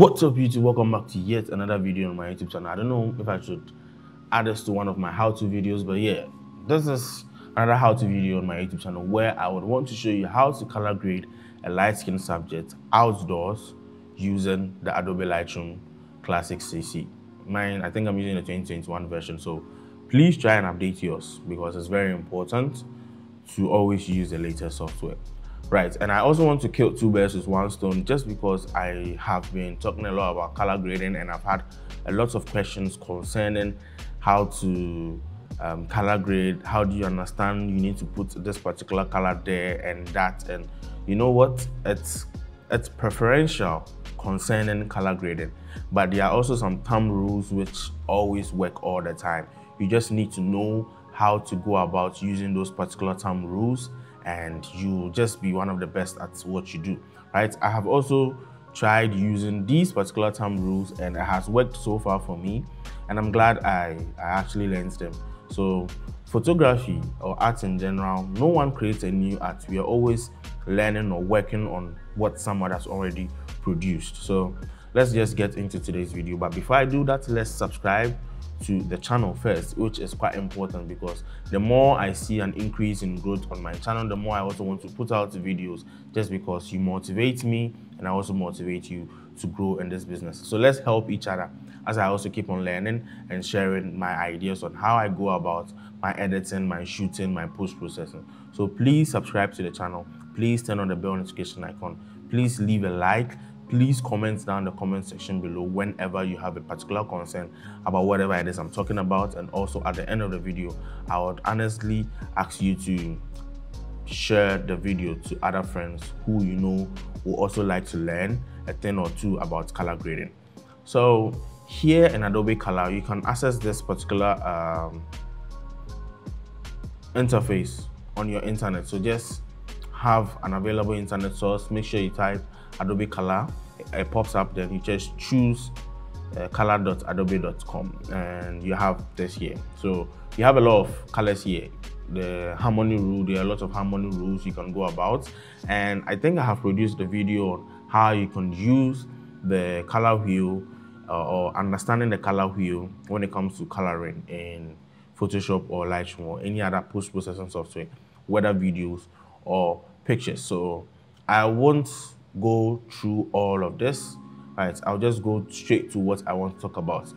What's up YouTube? Welcome back to yet another video on my YouTube channel. I don't know if I should add this to one of my how-to videos, but yeah, this is another how-to video on my YouTube channel where I would want to show you how to color grade a light skin subject outdoors using the Adobe Lightroom Classic CC. Mine, I think I'm using the 2021 version, so please try and update yours because it's very important to always use the latest software. Right, and I also want to kill two birds with one stone just because I have been talking a lot about color grading and I've had a lot of questions concerning how to um, color grade, how do you understand you need to put this particular color there and that and you know what, it's, it's preferential concerning color grading but there are also some thumb rules which always work all the time. You just need to know how to go about using those particular thumb rules and you just be one of the best at what you do, right? I have also tried using these particular thumb rules and it has worked so far for me and I'm glad I, I actually learned them. So photography or art in general, no one creates a new art. We are always learning or working on what someone has already produced. So let's just get into today's video. But before I do that, let's subscribe to the channel first, which is quite important because the more I see an increase in growth on my channel, the more I also want to put out videos just because you motivate me and I also motivate you to grow in this business. So let's help each other as I also keep on learning and sharing my ideas on how I go about my editing, my shooting, my post-processing. So please subscribe to the channel. Please turn on the bell notification icon. Please leave a like please comment down the comment section below whenever you have a particular concern about whatever it is I'm talking about. And also at the end of the video, I would honestly ask you to share the video to other friends who you know will also like to learn a thing or two about color grading. So here in Adobe Color, you can access this particular um, interface on your internet. So just have an available internet source. Make sure you type Adobe Color. It pops up, then you just choose uh, color.adobe.com and you have this here. So you have a lot of colors here. The harmony rule, there are a lot of harmony rules you can go about. And I think I have produced a video on how you can use the color wheel uh, or understanding the color wheel when it comes to coloring in Photoshop or Lightroom or any other post-processing software, whether videos or pictures. So I won't go through all of this. Right, I'll just go straight to what I want to talk about.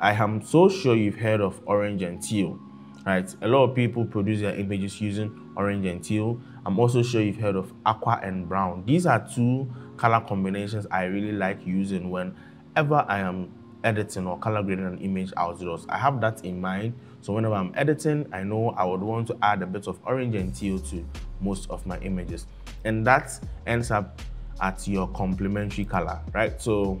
I am so sure you've heard of orange and teal. Right, a lot of people produce their images using orange and teal. I'm also sure you've heard of aqua and brown. These are two color combinations I really like using whenever I am editing or color grading an image outdoors. I have that in mind. So whenever I'm editing, I know I would want to add a bit of orange and teal to most of my images. And that ends up at your complementary color, right? So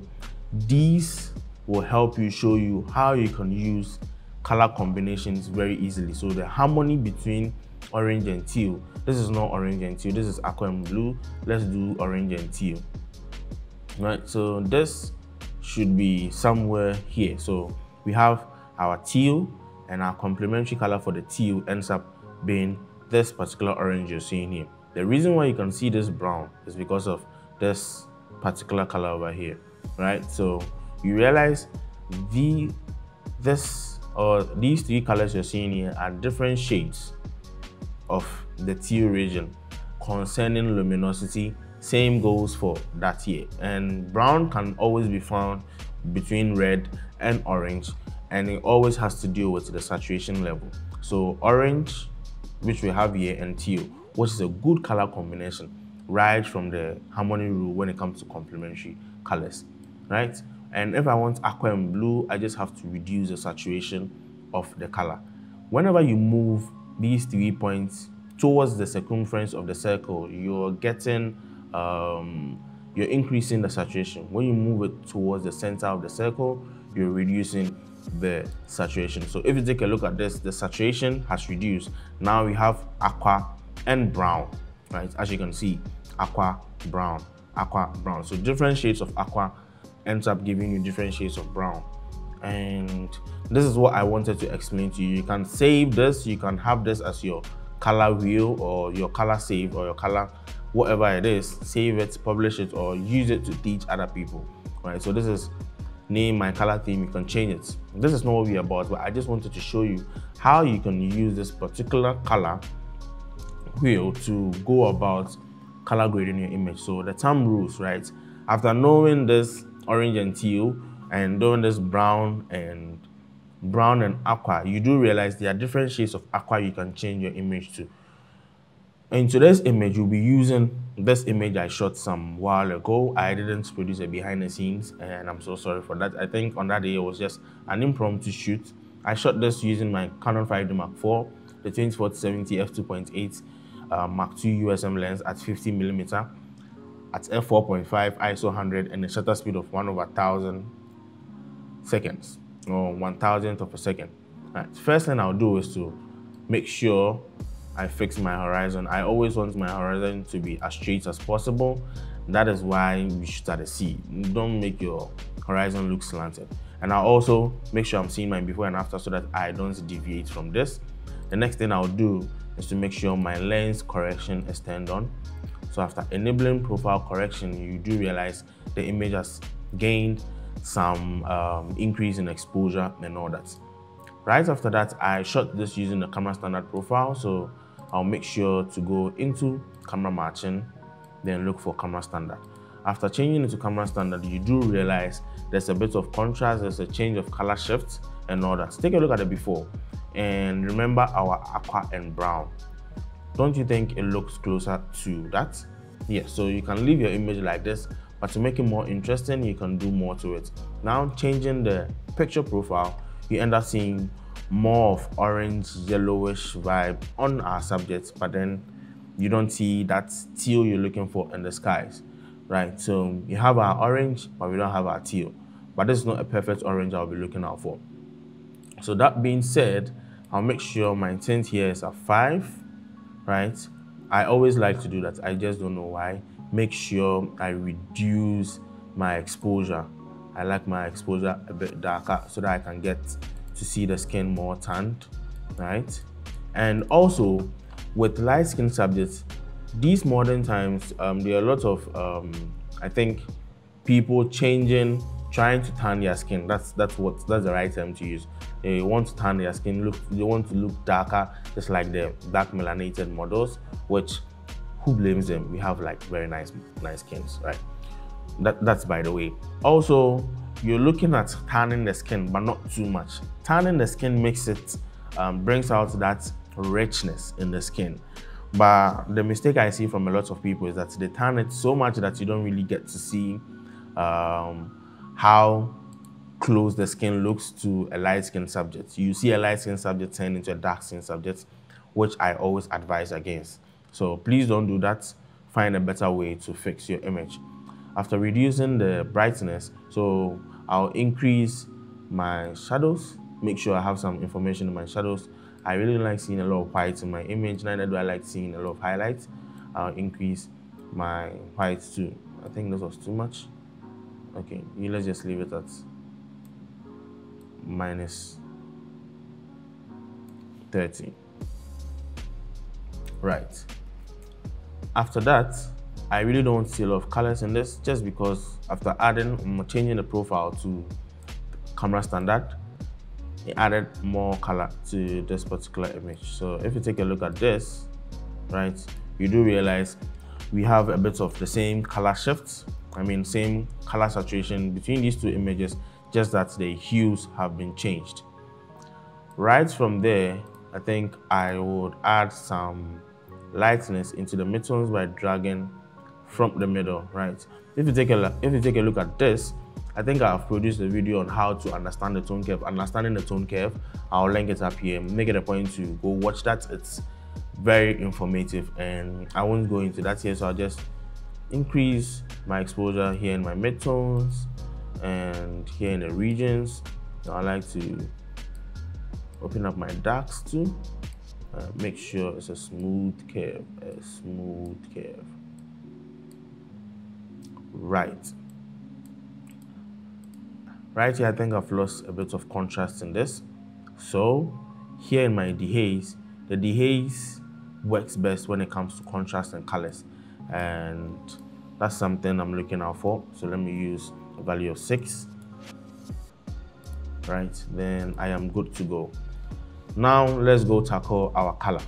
these will help you show you how you can use color combinations very easily. So the harmony between orange and teal. This is not orange and teal, this is aqua and blue. Let's do orange and teal. Right, so this should be somewhere here. So we have our teal and our complementary color for the teal ends up being this particular orange you're seeing here. The reason why you can see this brown is because of this particular color over here, right? So you realize the this or these three colors you're seeing here are different shades of the teal region concerning luminosity. Same goes for that here. And brown can always be found between red and orange and it always has to deal with the saturation level. So orange, which we have here, and teal, which is a good color combination right from the harmony rule when it comes to complementary colors, right? And if I want aqua and blue, I just have to reduce the saturation of the color. Whenever you move these three points towards the circumference of the circle, you're getting, um, you're increasing the saturation. When you move it towards the center of the circle, you're reducing the saturation. So if you take a look at this, the saturation has reduced. Now we have aqua and brown, right? As you can see, aqua, brown, aqua, brown. So different shades of aqua ends up giving you different shades of brown. And this is what I wanted to explain to you. You can save this, you can have this as your color wheel or your color save or your color whatever it is, save it, publish it, or use it to teach other people right? So this is name my color theme, you can change it. This is not what we're about, but I just wanted to show you how you can use this particular color wheel to go about color grading your image. So the thumb rules, right? After knowing this orange and teal and knowing this brown and brown and aqua, you do realize there are different shades of aqua you can change your image to. In today's image, you'll be using this image I shot some while ago. I didn't produce a behind the scenes and I'm so sorry for that. I think on that day it was just an impromptu shoot. I shot this using my Canon 5D Mark IV, the 24-70 f2.8 uh, Mark II USM lens at 50 millimeter at f4.5 ISO 100 and a shutter speed of 1 over 1000 seconds or 1 thousandth of a second. Right. First thing I'll do is to make sure I fix my horizon. I always want my horizon to be as straight as possible. That is why we shoot at the. Don't make your horizon look slanted. And I'll also make sure I'm seeing my before and after so that I don't deviate from this. The next thing I'll do is to make sure my lens correction is turned on. So after enabling profile correction, you do realize the image has gained some um, increase in exposure and all that. Right after that, I shot this using the camera standard profile. So I'll make sure to go into camera matching, then look for camera standard. After changing it to camera standard, you do realize there's a bit of contrast, there's a change of color shift and all that. Take a look at it before and remember our aqua and brown. Don't you think it looks closer to that? Yes, yeah, so you can leave your image like this, but to make it more interesting, you can do more to it. Now changing the picture profile, you end up seeing more of orange yellowish vibe on our subjects but then you don't see that teal you're looking for in the skies right so you have our orange but we don't have our teal but this is not a perfect orange i'll be looking out for so that being said i'll make sure my tint here is a five right i always like to do that i just don't know why make sure i reduce my exposure i like my exposure a bit darker so that i can get to see the skin more tanned, right? And also with light skin subjects, these modern times, um, there are a lot of, um, I think, people changing, trying to tan their skin. That's that's what that's the right term to use. They want to tan their skin, look, want to look darker, just like the dark melanated models. Which, who blames them? We have like very nice, nice skins, right? That that's by the way. Also, you're looking at tanning the skin, but not too much. Tanning the skin makes it, um, brings out that richness in the skin. But the mistake I see from a lot of people is that they tan it so much that you don't really get to see um, how close the skin looks to a light skin subject. You see a light skin subject turn into a dark skin subject, which I always advise against. So please don't do that. Find a better way to fix your image. After reducing the brightness, so I'll increase my shadows, make sure I have some information in my shadows. I really like seeing a lot of white in my image, neither do I like seeing a lot of highlights. I'll increase my whites too. I think this was too much. Okay, let's just leave it at minus 30. Right. After that, I really don't see a lot of colors in this just because after adding, mm, changing the profile to camera standard, it added more color to this particular image. So if you take a look at this, right, you do realize we have a bit of the same color shifts. I mean, same color saturation between these two images, just that the hues have been changed. Right from there, I think I would add some lightness into the midtones by dragging from the middle, right? If you take a if you take a look at this, I think I've produced a video on how to understand the tone curve. Understanding the tone curve, I'll link it up here. Make it a point to go watch that. It's very informative and I won't go into that here, so I'll just increase my exposure here in my midtones and here in the regions. I like to open up my darks too. Uh, make sure it's a smooth curve, a smooth curve right. Right here, I think I've lost a bit of contrast in this. So here in my dehaze, the dehaze works best when it comes to contrast and colors. And that's something I'm looking out for. So let me use value of 6 right? Then I am good to go. Now let's go tackle our color.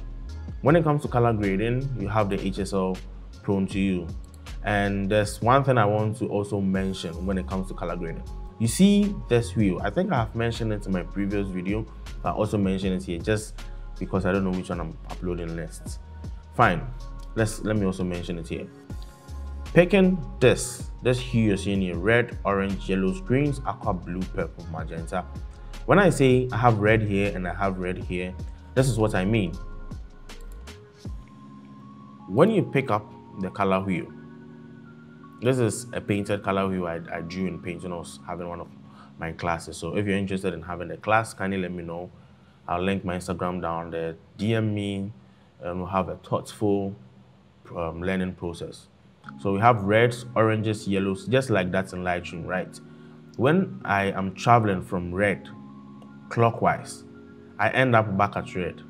When it comes to color grading you have the HSL prone to you. And there's one thing I want to also mention when it comes to color grading. You see this wheel I think I have mentioned it in my previous video I also mentioned it here just because I don't know which one I'm uploading next. Fine let's let me also mention it here picking this this hue you're seeing here red orange yellows greens aqua blue purple magenta when i say i have red here and i have red here this is what i mean when you pick up the color wheel this is a painted color wheel I, I drew in painting. I was having one of my classes. So if you're interested in having a class, kindly let me know. I'll link my Instagram down there. DM me and we'll have a thoughtful um, learning process. So we have reds, oranges, yellows, just like that in Lightroom, right? When I am traveling from red clockwise, I end up back at red.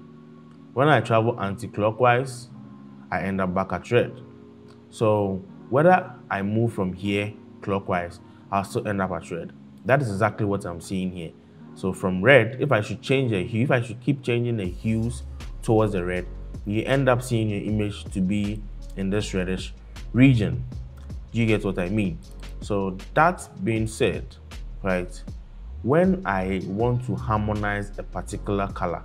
When I travel anti-clockwise, I end up back at red. So whether I move from here clockwise, I'll still end up at red. That is exactly what I'm seeing here. So from red, if I should change the hue, if I should keep changing the hues towards the red, you end up seeing your image to be in this reddish region. Do you get what I mean? So that being said, right, when I want to harmonize a particular color,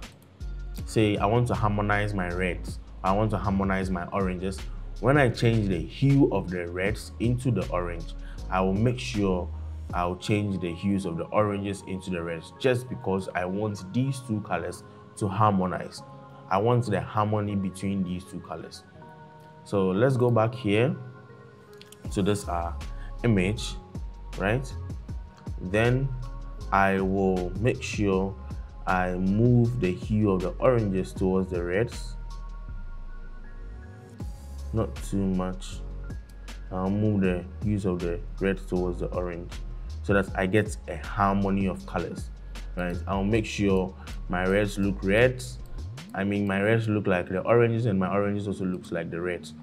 say I want to harmonize my reds, I want to harmonize my oranges, when I change the hue of the reds into the orange, I will make sure I'll change the hues of the oranges into the reds just because I want these two colors to harmonize. I want the harmony between these two colors. So let's go back here to this uh, image, right? Then I will make sure I move the hue of the oranges towards the reds. Not too much. I'll move the hues of the red towards the orange so that I get a harmony of colors, right? I'll make sure my reds look reds I mean, my reds look like the oranges and my oranges also looks like the reds.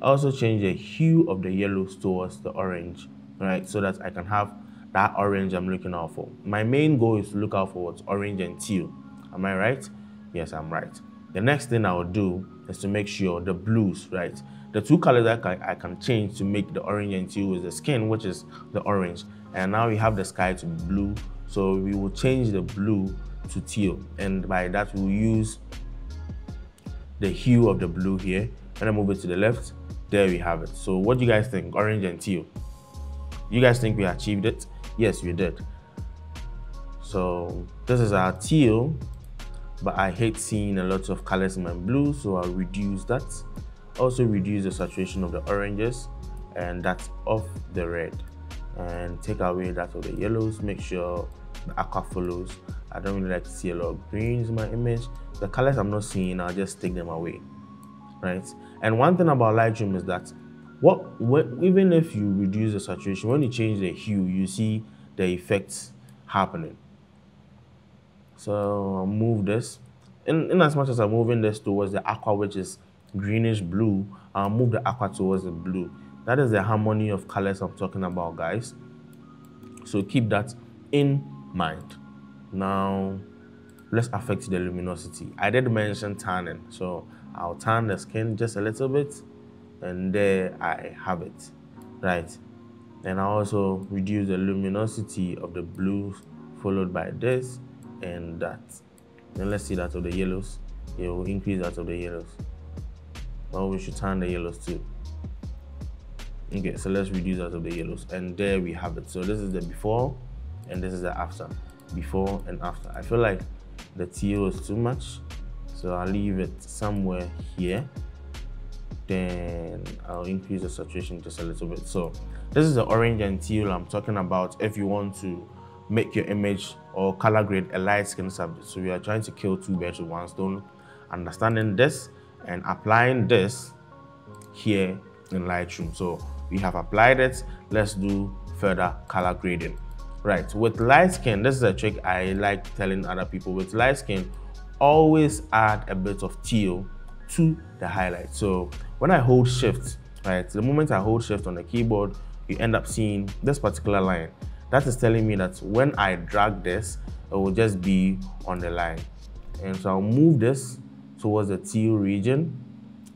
I also change the hue of the yellows towards the orange, right? So that I can have that orange I'm looking out for. My main goal is to look out for what's orange and teal. Am I right? Yes, I'm right. The next thing I will do is to make sure the blues, right? The two colors that I can change to make the orange and teal is the skin, which is the orange. And now we have the sky to blue. So we will change the blue to teal. And by that, we'll use the hue of the blue here. and I move it to the left, there we have it. So what do you guys think? Orange and teal. You guys think we achieved it? Yes, we did. So this is our teal, but I hate seeing a lot of colors in my blue, so I'll reduce that. Also reduce the saturation of the oranges and that's off the red. And take away that of the yellows, make sure the aqua follows. I don't really like to see a lot of greens in my image. The colors I'm not seeing, I'll just take them away, right? And one thing about Lightroom is that what, what even if you reduce the saturation, when you change the hue, you see the effects happening. So I'll move this. In, in as much as I'm moving this towards the aqua, which is greenish blue, I'll move the aqua towards the blue. That is the harmony of colors I'm talking about, guys. So keep that in mind. Now, let's affect the luminosity. I did mention tanning, so I'll tan the skin just a little bit, and there I have it, right? And I also reduce the luminosity of the blues, followed by this and that. Then let's see that of the yellows. It will increase that of the yellows. Well, we should tan the yellows too. Okay, so let's reduce out of the yellows. And there we have it. So this is the before and this is the after. Before and after. I feel like the teal is too much. So i'll leave it somewhere here. Then i'll increase the saturation just a little bit. So this is the orange and teal i'm talking about if you want to make your image or color grade a light skin subject. So we are trying to kill two birds with one stone. Understanding this and applying this here in lightroom. So we have applied it let's do further color grading Right, with light skin, this is a trick I like telling other people. With light skin, always add a bit of teal to the highlight. So when I hold shift, right, the moment I hold shift on the keyboard, you end up seeing this particular line. That is telling me that when I drag this, it will just be on the line. And so I'll move this towards the teal region,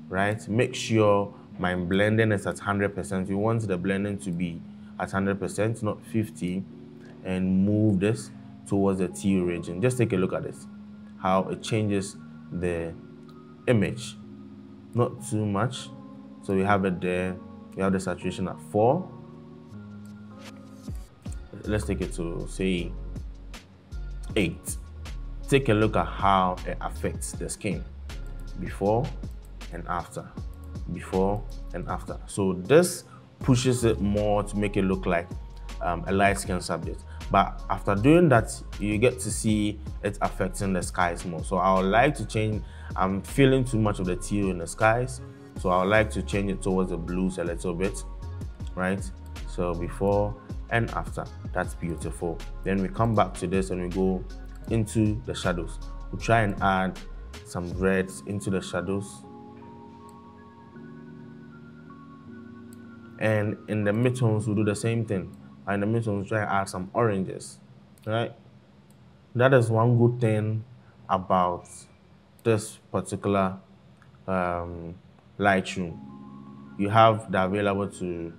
right? Make sure my blending is at 100%. We want the blending to be at 100%, not 50, and move this towards the T region. Just take a look at this, how it changes the image. Not too much. So we have it there. We have the saturation at 4. Let's take it to, say, 8. Take a look at how it affects the skin before and after. Before and after. So this pushes it more to make it look like um, a light skin subject. But after doing that, you get to see it affecting the skies more. So I would like to change, I'm feeling too much of the teal in the skies. So I would like to change it towards the blues a little bit, right? So before and after, that's beautiful. Then we come back to this and we go into the shadows. We try and add some reds into the shadows. And in the midtones, we do the same thing and the midtones try add some oranges, right? That is one good thing about this particular um, Lightroom. You have the available to,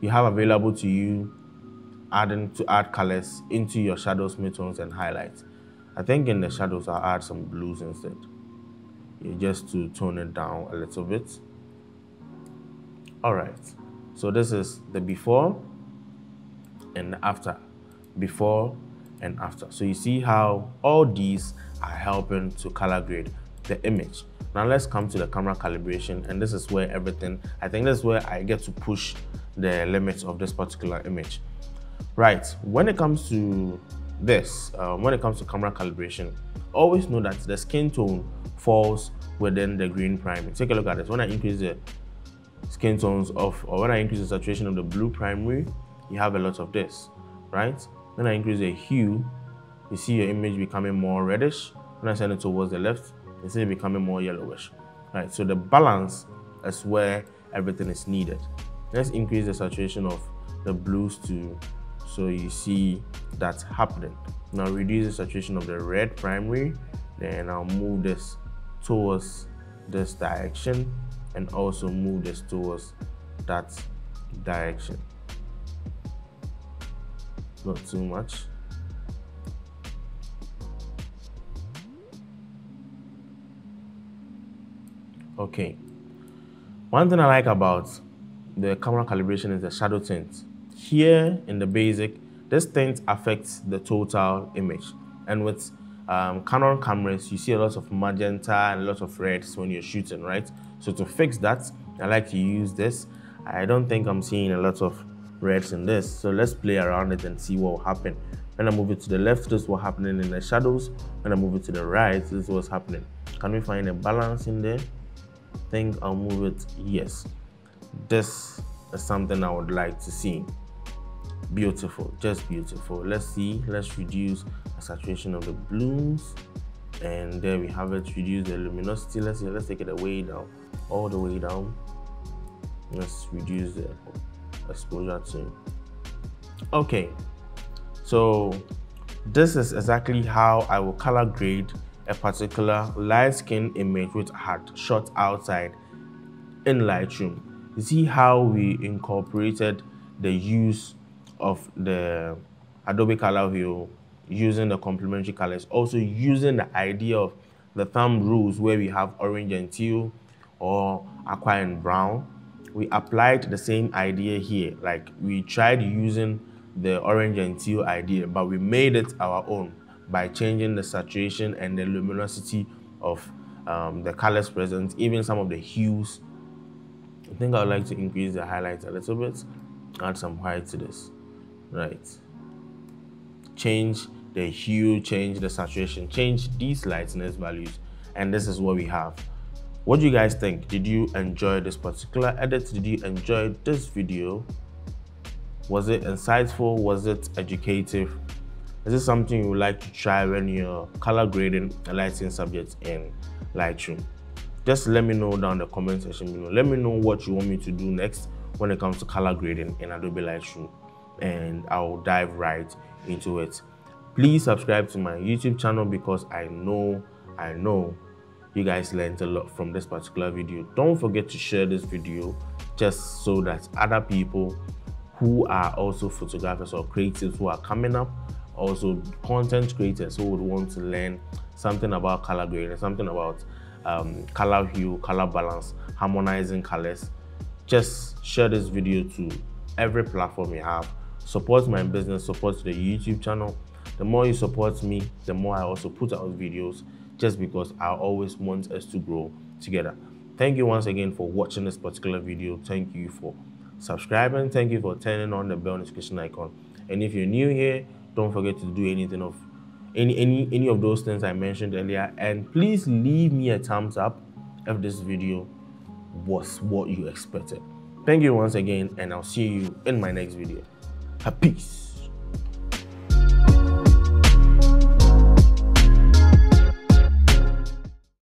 you have available to you adding to add colors into your shadows, midtones, and highlights. I think in the shadows I'll add some blues instead, just to tone it down a little bit. All right, so this is the before and after, before and after. So you see how all these are helping to color grade the image. Now let's come to the camera calibration and this is where everything, I think this is where I get to push the limits of this particular image. Right, when it comes to this, um, when it comes to camera calibration, always know that the skin tone falls within the green primary. Take a look at this. When I increase the skin tones of, or when I increase the saturation of the blue primary, you have a lot of this, right? When I increase the hue, you see your image becoming more reddish. When I send it towards the left, you see it becoming more yellowish, right? So the balance is where everything is needed. Let's increase the saturation of the blues too, so you see that's happening. Now reduce the saturation of the red primary, then I'll move this towards this direction and also move this towards that direction not too much. Okay. One thing I like about the camera calibration is the shadow tint. Here in the basic, this tint affects the total image. And with um, Canon cameras, you see a lot of magenta and a lot of reds when you're shooting, right? So to fix that, I like to use this. I don't think I'm seeing a lot of reds in this. So let's play around it and see what will happen. When I move it to the left, this is what's happening in the shadows. When I move it to the right, this is what's happening. Can we find a balance in there? I think I'll move it, yes. This is something I would like to see. Beautiful, just beautiful. Let's see, let's reduce the saturation of the blooms. And there we have it, reduce the luminosity. Let's let's take it away down, all the way down. Let's reduce the exposure to. Okay, so this is exactly how I will color grade a particular light skin image which I had shot outside in Lightroom. You see how we incorporated the use of the Adobe Color Wheel using the complementary colors, also using the idea of the thumb rules where we have orange and teal or aqua and brown we applied the same idea here. Like we tried using the orange and teal idea, but we made it our own by changing the saturation and the luminosity of um, the colors present, even some of the hues. I think I would like to increase the highlights a little bit, add some white to this, right? Change the hue, change the saturation, change these lightness values, and this is what we have. What do you guys think? Did you enjoy this particular edit? Did you enjoy this video? Was it insightful? Was it educative? Is this something you would like to try when you're color grading a lighting subject in Lightroom? Just let me know down in the comment section below. Let me know what you want me to do next. when it comes to color grading in Adobe Lightroom and I'll dive right into it. Please subscribe to my YouTube channel because I know, I know you guys learned a lot from this particular video. Don't forget to share this video just so that other people who are also photographers or creatives who are coming up, also content creators who would want to learn something about color grading, something about um, color hue, color balance, harmonizing colors, just share this video to every platform you have. Support my business, support the YouTube channel. The more you support me, the more I also put out videos just because I always want us to grow together. Thank you once again for watching this particular video. Thank you for subscribing. Thank you for turning on the bell notification icon. And if you're new here, don't forget to do anything of any any any of those things I mentioned earlier. And please leave me a thumbs up if this video was what you expected. Thank you once again, and I'll see you in my next video. Peace.